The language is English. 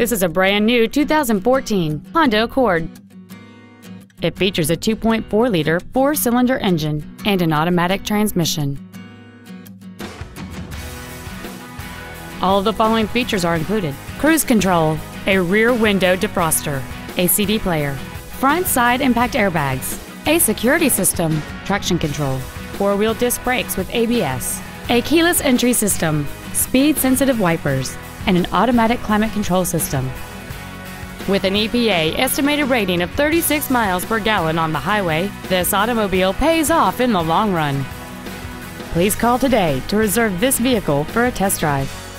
This is a brand new 2014 Honda Accord. It features a 2.4-liter four-cylinder engine and an automatic transmission. All of the following features are included. Cruise control, a rear window defroster, a CD player, front side impact airbags, a security system, traction control, four-wheel disc brakes with ABS, a keyless entry system, speed-sensitive wipers, and an automatic climate control system. With an EPA estimated rating of 36 miles per gallon on the highway, this automobile pays off in the long run. Please call today to reserve this vehicle for a test drive.